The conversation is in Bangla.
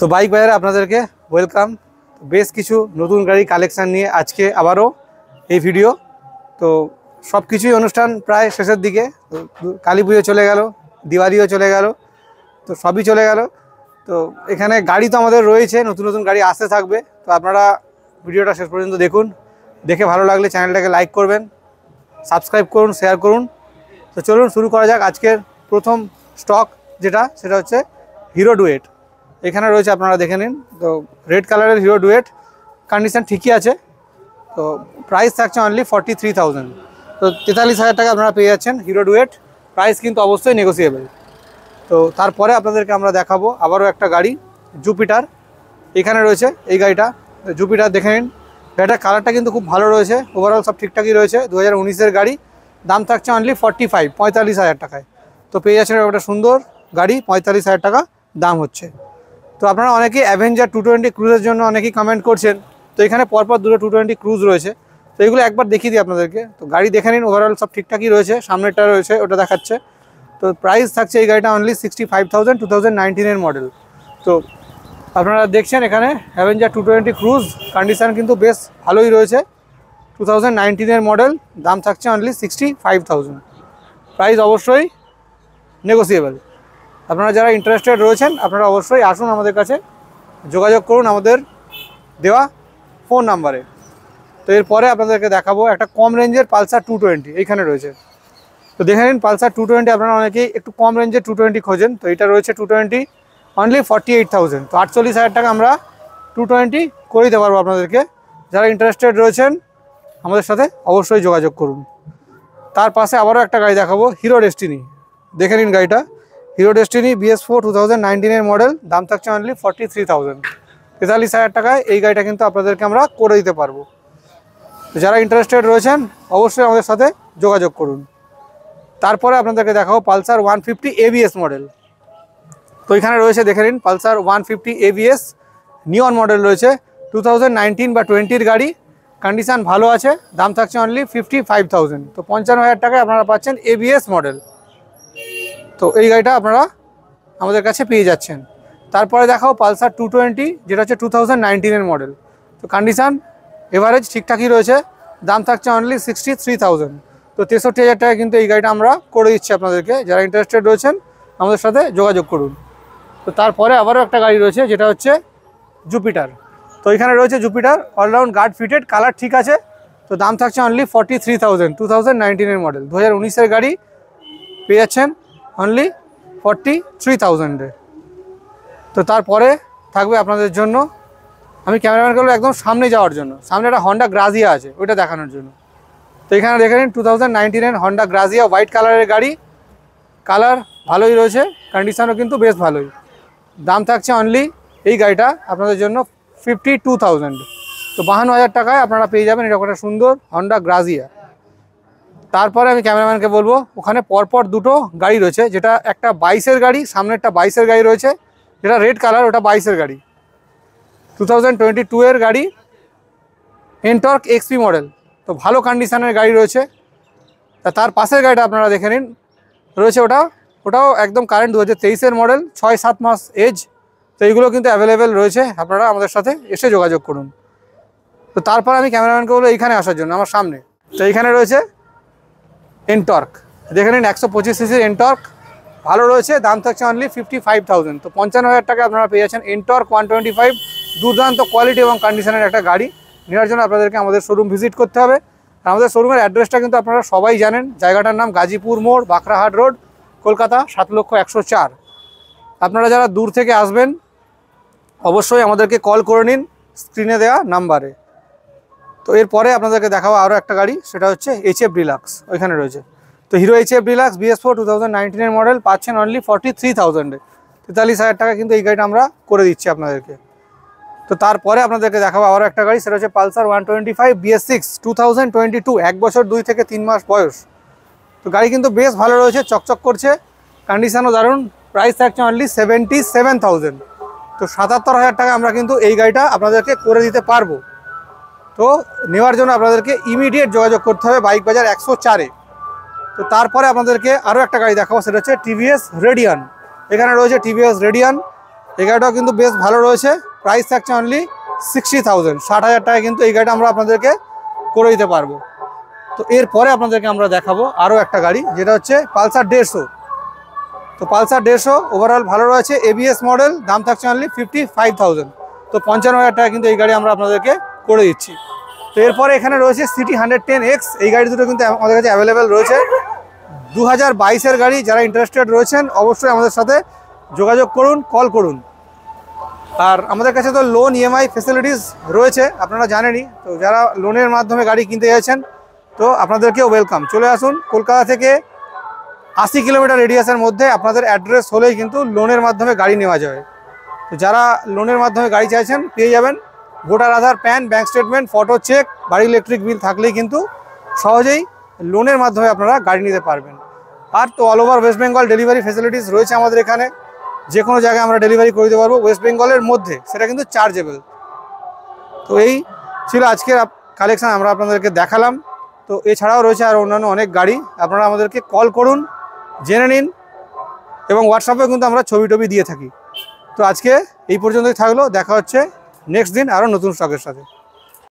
তো বাইক বাজারে আপনাদেরকে ওয়েলকাম বেশ কিছু নতুন গাড়ি কালেকশান নিয়ে আজকে আবারও এই ভিডিও তো সব কিছুই অনুষ্ঠান প্রায় শেষের দিকে। কালী পুজো চলে গেল, দিওয়ালিও চলে গেল, তো সবই চলে গেল। তো এখানে গাড়ি তো আমাদের রয়েছে, নতুন নতুন গাড়ি আসতে থাকবে। তো আপনারা ভিডিওটা শেষ পর্যন্ত দেখুন। দেখে ভালো লাগলে চ্যানেলটাকে লাইক করবেন সাবস্ক্রাইব করুন শেয়ার করুন। তো চলুন শুরু করা যাক আজকের প্রথম স্টক যেটা, সেটা হচ্ছে হিরো ডুয়েট এখানে রয়েছে, আপনারা দেখে নিন। তো রেড কালারের হিরো ডুয়েট কন্ডিশন ঠিকই আছে। তো প্রাইস থাকছে অনলি ফর্টি থ্রি থাউজেন্ড তো তেতাল্লিশ হাজার টাকা আপনারা পেয়ে যাচ্ছেন হিরো ডুয়েট প্রাইস কিন্তু অবশ্যই নেগোসিয়েবল তো তারপরে আপনাদেরকে আমরা দেখাবো আবারও একটা গাড়ি জুপিটার এখানে রয়েছে এই গাড়িটা। জুপিটার দেখে নিন। গাড়িটার কালারটা কিন্তু খুব ভালো রয়েছে। ওভারঅল সব ঠিকঠাকই রয়েছে। দু হাজার গাড়ি। দাম থাকছে অনলি ফর্টি ফাইভ পঁয়তাল্লিশ হাজার টাকায়। তো পেয়ে যাচ্ছেন একটা সুন্দর গাড়ি, পঁয়তাল্লিশ হাজার টাকা দাম হচ্ছে। তো আপনারা অনেকেই অ্যাভেঞ্জার টু টোয়েন্টি ক্রুজের জন্য অনেকেই কমেন্ট করছেন। তো এখানে পরপর দুটো টু টোয়েন্টি ক্রুজ রয়েছে। তো এগুলো একবার দেখিয়ে দিই আপনাদেরকে। তো গাড়ি দেখে নিন ওভারঅল সব ঠিকঠাকই রয়েছে, সামনেরটা রয়েছে, ওটা দেখাচ্ছে। তো প্রাইস থাকছে এই গাড়িটা only sixty five thousand two thousand নাইনটিনের model তো আপনারা দেখছেন এখানে Avenger two twenty cruise condition কিন্তু বেশ ভালোই রয়েছে। টু থাউজেন্ড নাইনটিনের মডেল দাম থাকছে only sixty five thousand price অবশ্যই নেগোসিয়েবল আপনারা যারা ইন্টারেস্টেড রয়েছেন, আপনারা অবশ্যই আসুন আমাদের কাছে, যোগাযোগ করুন আমাদের দেওয়া ফোন নাম্বারে তো এরপরে আপনাদেরকে দেখাবো একটা কম রেঞ্জের পালসার টু টোয়েন্টি এইখানে রয়েছে। তো দেখে নিন, পালসার টু টোয়েন্টি আপনারা অনেকেই একটু কম রেঞ্জের টু টোয়েন্টি খোঁজেন। তো এটা রয়েছে two twenty only forty eight thousand তো আটচল্লিশ হাজার টাকা আমরা টু টোয়েন্টি করে দিতে পারব আপনাদেরকে। যারা ইন্টারেস্টেড রয়েছেন, আমাদের সাথে অবশ্যই যোগাযোগ করুন। তার পাশে আবারও একটা গাড়ি দেখাবো হিরো ডেস্টিনি দেখে নিন গাড়িটা। Hero Destini BS four two thousand নাইনটিনের model দাম থাকছে অনলি ফর্টি থ্রি থাউজেন্ড তেতাল্লিশ হাজার টাকায় এই গাড়িটা কিন্তু আপনাদেরকে আমরা করে দিতে পারব। যারা ইন্টারেস্টেড রয়েছেন, অবশ্যই আমাদের সাথে যোগাযোগ করুন। তারপরে আপনাদেরকে দেখাবো Pulsar one fifty ABS model তো এখানে রয়েছে, দেখে নিন, Pulsar one fifty ABS neon model রয়েছে। টু বা টোয়েন্টির গাড়ি কন্ডিশান ভালো আছে, দাম থাকছে অনলি ফিফটি ফাইভ থাউজেন্ড তো পঞ্চান্ন হাজার টাকায় আপনারা পাচ্ছেন এবিএস মডেল তো এই গাড়িটা আপনারা আমাদের কাছে পেয়ে যাচ্ছেন। তারপরে দেখাও পালসার টু টোয়েন্টি, যেটা হচ্ছে টু থাউজেন্ড নাইনটিনের মডেল তো কন্ডিশান এভারেজ ঠিকঠাকই রয়েছে, দাম থাকছে অনলি সিক্সটি থ্রি থাউজেন্ড তো তেষট্টি হাজার টাকা কিন্তু এই গাড়িটা আমরা করে দিচ্ছি আপনাদেরকে। যারা ইন্টারেস্টেড রয়েছেন, আমাদের সাথে যোগাযোগ করুন। তো তারপরে আবারও একটা গাড়ি রয়েছে, যেটা হচ্ছে জুপিটার তো এখানে রয়েছে Jupiter all round guard fitted colour ঠিক আছে। তো দাম থাকছে only forty three thousand two thousand নাইনটিনের model দু হাজার উনিশের গাড়ি পেয়ে যাচ্ছেন। অনলি ফর্টি থ্রি থাউজেন্ডে তো তারপরে থাকবে আপনাদের জন্য, আমি ক্যামেরাম্যান বলব একদম সামনে যাওয়ার জন্য। সামনে একটা হন্ডা গ্রাজিয়া আছে, ওইটা দেখানোর জন্য। তো এখানে দেখে নিন টু থাউজেন্ড নাইনটিনের হন্ডা গ্রাজিয়া হোয়াইট কালারের গাড়ি। কালার ভালোই রয়েছে কন্ডিশনও কিন্তু বেশ ভালোই। দাম থাকছে অনলি এই গাড়িটা আপনাদের জন্য ফিফটি টু থাউজেন্ড তো বাহান্ন হাজার টাকায় আপনারা পেয়ে যাবেন, এরকম একটা সুন্দর হন্ডা গ্রাজিয়া তারপরে আমি ক্যামেরাম্যানকে বলব, ওখানে পরপর দুটো গাড়ি রয়েছে, যেটা একটা বাইশের গাড়ি, সামনে একটা বাইশের গাড়ি রয়েছে, যেটা রেড কালার ওটা বাইশের গাড়ি। টু থাউজেন্ড টোয়েন্টি এর গাড়ি এনটর্ক এক্সপি মডেল তো ভালো কন্ডিশনের গাড়ি রয়েছে। তা তার পাশের গাড়িটা আপনারা দেখে নিন। রয়েছে ওটা, ওটাও একদম কারেন্ট দু হাজার মডেল ছয় সাত মাস এজ তো এইগুলো কিন্তু অ্যাভেলেবেল রয়েছে, আপনারা আমাদের সাথে এসে যোগাযোগ করুন। তো তারপর আমি ক্যামেরাম্যানকে বলব, এইখানে আসার জন্য, আমার সামনে। তো এইখানে রয়েছে এনটর্ক দেখে নিন, একশো পঁচিশ সিসির এনটর্ক ভালো রয়েছে, দাম থাকছে অনলি ফিফটি ফাইভ থাউজেন্ড তো পঞ্চান্ন হাজার টাকা আপনারা পেয়ে যাচ্ছেন এনটর্ক ওয়ান টোয়েন্টি ফাইভ দুর্দান্ত কোয়ালিটি এবং কন্ডিশনের একটা গাড়ি। নেওয়ার জন্য আপনাদেরকে আমাদের শোরুম ভিজিট করতে হবে। আমাদের শোরুমের অ্যাড্রেসটা কিন্তু আপনারা সবাই জানেন। জায়গাটার নাম গাজীপুর মোড়, বাঁকড়াহাট রোড কলকাতা সাত লক্ষ একশো চার। আপনারা যারা দূর থেকে আসবেন, অবশ্যই আমাদেরকে কল করে নিন স্ক্রিনে দেওয়া নাম্বারে তো এরপরে আপনাদেরকে দেখাবো আরও একটা গাড়ি, সেটা হচ্ছে এইচ এফ ডিলাক্স ওইখানে রয়েছে। তো Hero H F Deluxe BS four two thousand নাইনটিনের model পাচ্ছেন অনলি ফর্টি থ্রি থাউজেন্ডে তেতাল্লিশ হাজার টাকা কিন্তু এই গাড়িটা আমরা করে দিচ্ছি আপনাদেরকে। তো তারপরে আপনাদেরকে দেখাবো আরও একটা গাড়ি, সেটা হচ্ছে Pulsar one twenty five BS six two thousand twenty two এক বছর দুই থেকে তিন মাস বয়স। তো গাড়ি কিন্তু বেশ ভালো রয়েছে, চকচক করছে কন্ডিশনও দারুণ প্রাইস থাকছে অনলি সেভেন্টি সেভেন থাউজেন্ড তো সাতাত্তর হাজার টাকা আমরা কিন্তু এই গাড়িটা আপনাদেরকে করে দিতে পারব। তো নেওয়ার জন্য আপনাদেরকে ইমিডিয়েট যোগাযোগ করতে হবে বাইক বাজার একশো চারে। তো তারপরে আপনাদেরকে আরও একটা গাড়ি দেখাবো, সেটা হচ্ছে টিভিএস রেডিয়ান। এখানে রয়েছে টিভিএস রেডিয়ান। এই গাড়িটাও কিন্তু বেশ ভালো রয়েছে। প্রাইস থাকছে অনলি সিক্সটি থাউজেন্ড ষাট হাজার টাকা কিন্তু এই গাড়িটা আমরা আপনাদেরকে করে দিতে পারব। তো এরপরে আপনাদেরকে আমরা দেখাবো আরও একটা গাড়ি, যেটা হচ্ছে পালসার দেড়শো। তো পালসার দেড়শো ওভারঅল ভালো রয়েছে এবিএস মডেল দাম থাকছে অনলি ফিফটি ফাইভ থাউজেন্ড তো পঞ্চান্ন হাজার টাকা কিন্তু এই গাড়ি আমরা আপনাদেরকে করে দিচ্ছি। তো এরপরে এখানে রয়েছে সিটি হান্ড্রেড টেন এক্স। এই গাড়ি দুটো কিন্তু আমাদের কাছে অ্যাভেলেবেল রয়েছে। দু হাজার বাইশের গাড়ি যারা ইন্টারেস্টেড রয়েছেন, অবশ্যই আমাদের সাথে যোগাযোগ করুন কল করুন। আর আমাদের কাছে তো লোন ইএমআই ফেসিলিটিস রয়েছে, আপনারা জানেনই। তো যারা লোনের মাধ্যমে গাড়ি কিনতে যাচ্ছেন তো আপনাদেরকেও ওয়েলকাম চলে আসুন কলকাতা থেকে আশি কিলোমিটার রেডিয়াসের মধ্যে আপনাদের অ্যাড্রেস হলেই কিন্তু লোনের মাধ্যমে গাড়ি নেওয়া যাবে। তো যারা লোনের মাধ্যমে গাড়ি চাইছেন, পেয়ে যাবেন। Voter Aadhaar, pan bank statement, photo cheque বাড়ি ইলেকট্রিক বিল থাকলেই কিন্তু সহজেই লোনের মাধ্যমে আপনারা গাড়ি নিতে পারবেন। আর তো all over West Bengal delivery facilities রয়েছে আমাদের এখানে। যে কোনো জায়গায় আমরা ডেলিভারি করে দিতে পারব। ওয়েস্ট বেঙ্গলের মধ্যে সেটা কিন্তু চার্জেবল তো এই ছিল আজকের কালেকশান আমরা আপনাদেরকে দেখালাম। তো এছাড়াও রয়েছে আর অন্যান্য অনেক গাড়ি। আপনারা আমাদেরকে কল করুন, জেনে নিন এবং হোয়াটসঅ্যাপে কিন্তু আমরা ছবি টবি দিয়ে থাকি। তো আজকে এই পর্যন্তই থাকল। দেখা হচ্ছে নেক্সট দিন আরও নতুন স্টকের সাথে।